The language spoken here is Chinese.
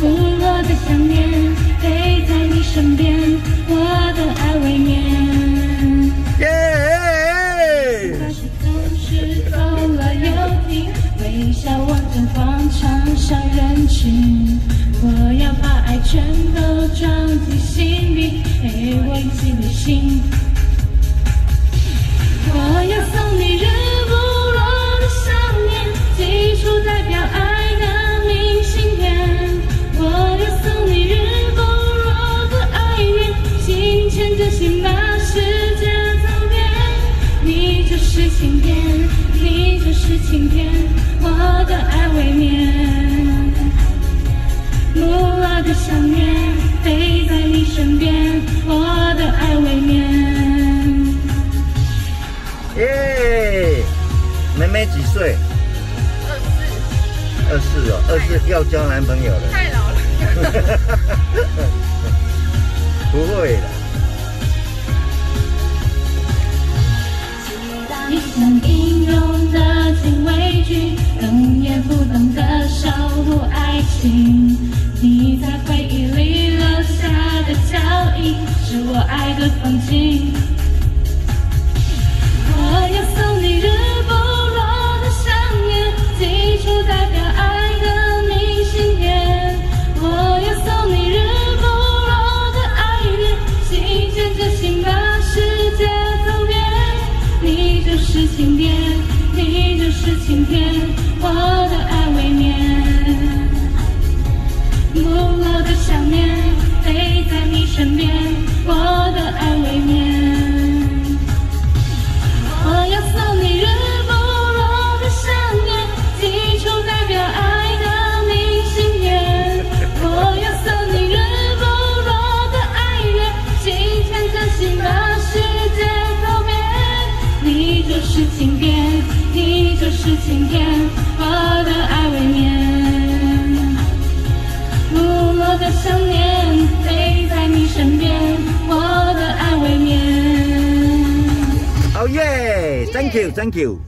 不落的想念陪在你身边，我的爱未眠。耶！开始总是走了又停，微笑望着广场上人群，我要把爱全都装进心里，陪我一起旅行。的想念，飞在你身边，我的爱未眠。耶！妹妹几岁？二四哦，二四要交男朋友了。太老了。不会的。是我爱的风景。我要送你日不落的想念，寄出代表爱的明信片。我要送你日不落的爱恋，心牵着心把世界走遍。你就是晴天，你就是晴天，我的爱未眠。是晴天，我的爱未眠。木落的想念，飞在你身边，我的爱未眠。Oh yeah! Thank you, thank you.